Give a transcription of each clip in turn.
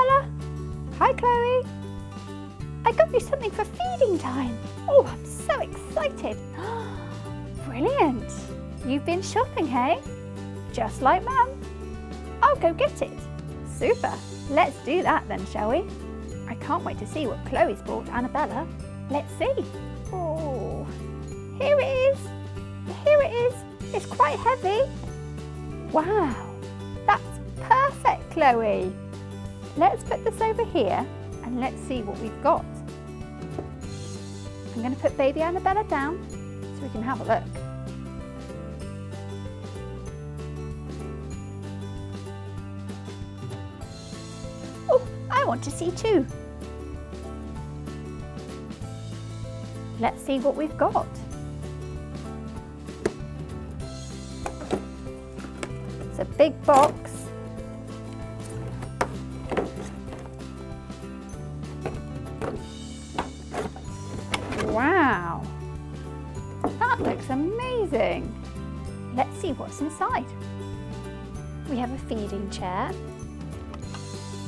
Annabella. Hi, Chloe. I got you something for feeding time. Oh, I'm so excited. Brilliant. You've been shopping, hey? Just like Mum. I'll go get it. Super. Let's do that then, shall we? I can't wait to see what Chloe's bought Annabella. Let's see. Oh, here it is. Here it is. It's quite heavy. Wow, that's perfect, Chloe. Let's put this over here and let's see what we've got. I'm going to put baby Annabella down so we can have a look. Oh, I want to see too. Let's see what we've got. It's a big box. Amazing. Let's see what's inside. We have a feeding chair,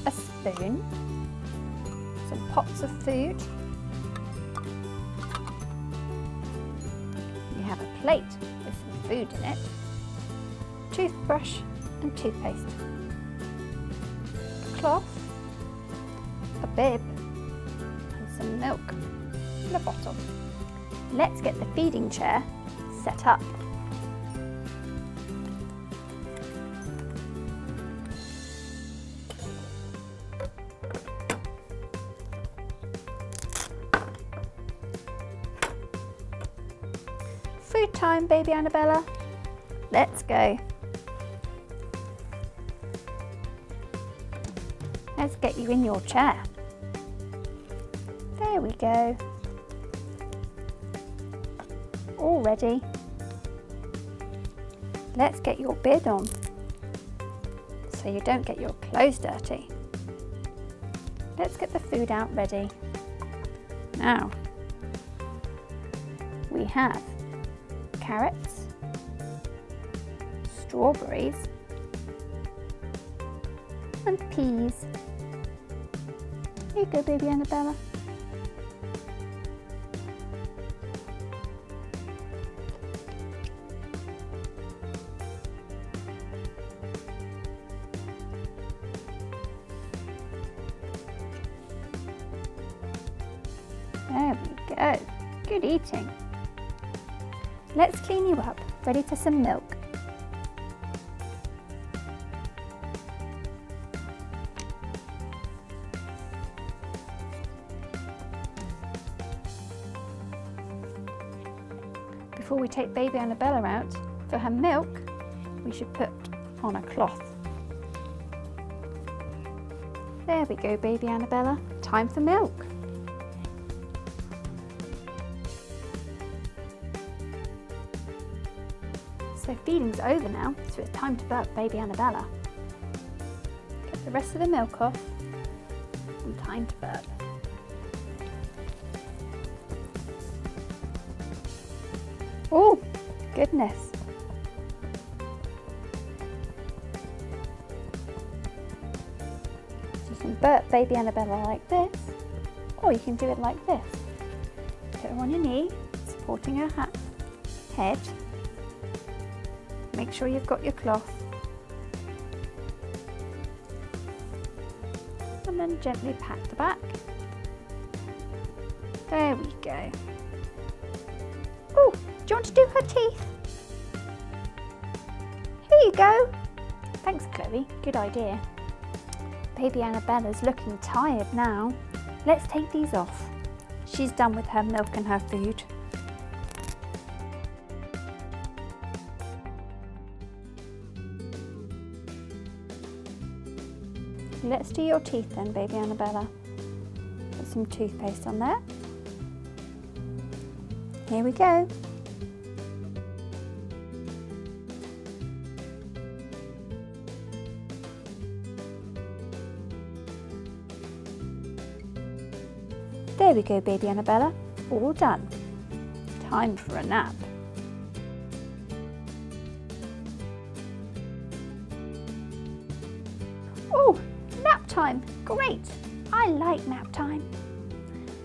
a spoon, some pots of food, we have a plate with some food in it, toothbrush and toothpaste, a cloth, a bib and some milk in a bottle. Let's get the feeding chair set up. Food time, baby Annabella. Let's go. Let's get you in your chair. There we go. All ready. Let's get your bib on so you don't get your clothes dirty. Let's get the food out ready. Now, we have carrots, strawberries and peas. Here you go baby Annabella. There we go. Good eating. Let's clean you up, ready for some milk. Before we take baby Annabella out for her milk, we should put on a cloth. There we go, baby Annabella. Time for milk. So feeding's over now, so it's time to burp baby Annabella. Get the rest of the milk off and time to burp. Oh, goodness. So you can burp baby Annabella like this, or you can do it like this. Put her on your knee, supporting her head, Make sure you've got your cloth. And then gently pat the back. There we go. Oh, do you want to do her teeth? Here you go. Thanks, Chloe. Good idea. Baby Annabella's looking tired now. Let's take these off. She's done with her milk and her food. Let's do your teeth then, baby Annabella. Put some toothpaste on there. Here we go. There we go, baby Annabella. All done. Time for a nap. Oh, time. Great. I like nap time.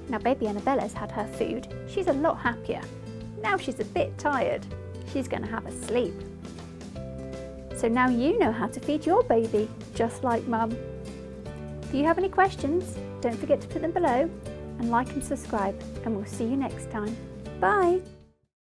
Now baby Annabella's had her food. She's a lot happier. Now she's a bit tired. She's going to have a sleep. So now you know how to feed your baby, just like mum. If you have any questions, don't forget to put them below and like and subscribe and we'll see you next time. Bye!